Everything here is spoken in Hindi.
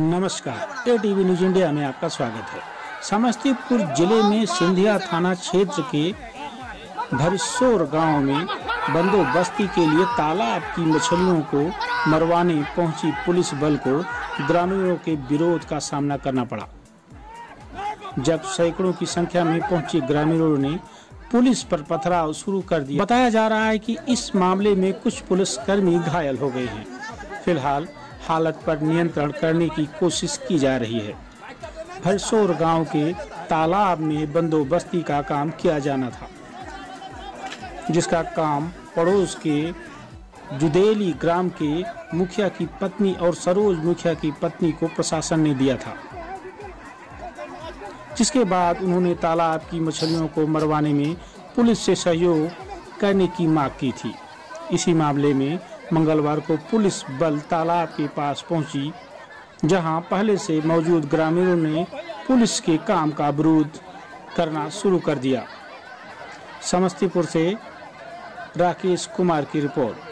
नमस्कार, ए टीवी न्यूज़ इंडिया में आपका स्वागत है। समस्तीपुर ज़िले में सिंधिया थाना क्षेत्र के भरसोर गाँव में बंदोबस्ती के लिए तालाब की मछलियों को मरवाने पहुँची पुलिस बल को ग्रामीणों के विरोध का सामना करना पड़ा। जब सैकड़ों की संख्या में पहुँचे ग्रामीणों ने पुलिस पर पथराव शुरू कर दिया। बताया जा रहा है कि इस मामले में कुछ पुलिसकर्मी घायल हो गए हैं। फ़िलहाल हालत पर नियंत्रण करने की कोशिश की जा रही है। भरसोर गाँव के तालाब में बंदोबस्ती का काम किया जाना था, जिसका काम पड़ोस के जुदेली ग्राम के मुखिया की पत्नी और सरोज मुखिया की पत्नी को प्रशासन ने दिया था, जिसके बाद उन्होंने तालाब की मछलियों को मरवाने में पुलिस से सहयोग करने की मांग की थी। इसी मामले में मंगलवार को पुलिस बल तालाब के पास पहुँची, जहाँ पहले से मौजूद ग्रामीणों ने पुलिस के काम का विरोध करना शुरू कर दिया। समस्तीपुर से राकेश कुमार की रिपोर्ट।